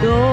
mundo.